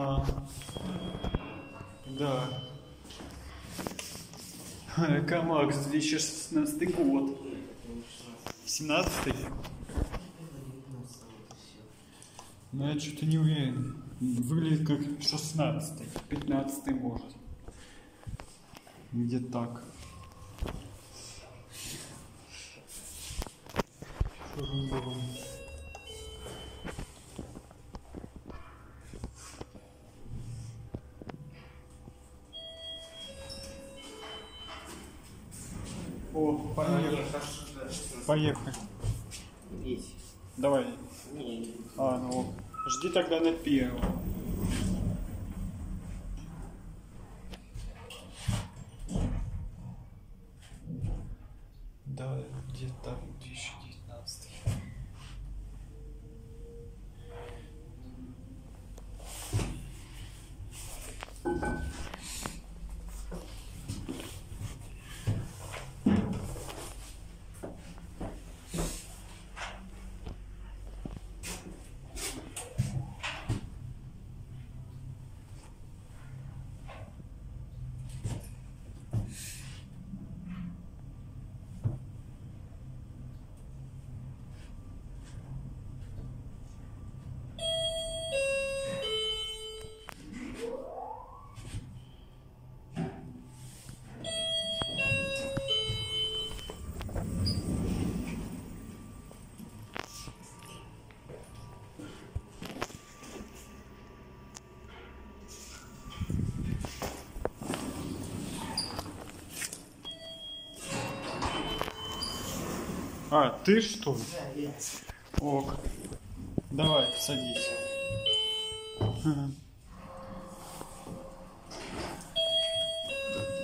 А, да. Камакс, 2016 год. 17 Ну, я что-то не уверен. Выглядит как 16 15 может. Где так. Шурум-бурум. О, поехали. Поехали. Давай. А, ну жди тогда на первого. Да, где-то 2019. А, ты что ли? да, я. Ок. Давай, садись. Ага.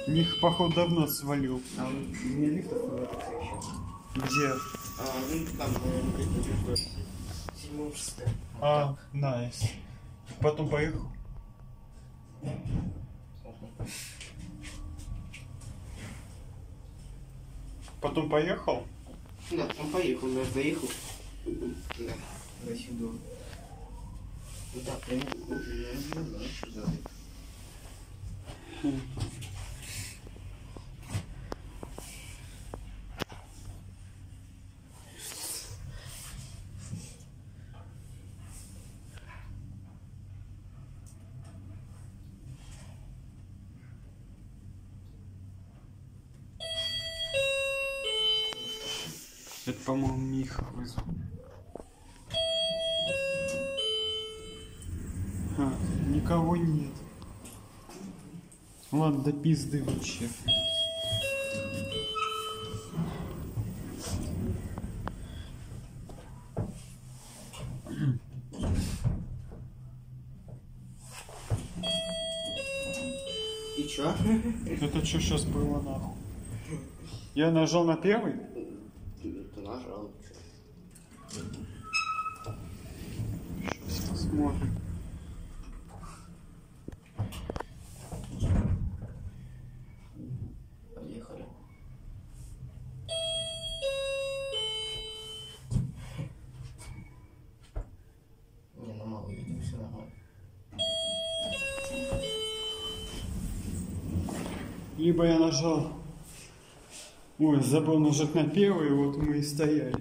Них, походу, давно свалил. А у меня лифтов нет еще. Где? А, ну там, наверное, где-то седьмом, шестом. А, найс. Потом поехал. Потом поехал? Да, он поехал, я заехал. Да, до сюда. Да, прям, я не знаю, что за это. Это, по-моему, Миха вызвал. А, никого нет. Ладно, до пизды вообще. И чё? Это что сейчас было нахуй? Я нажал на первый? Нажал. чё? Сейчас посмотрим. Поехали. Не, ну мало видим, все нормально. Либо я нажал... Ой, забыл нажать на первый, вот мы и стояли.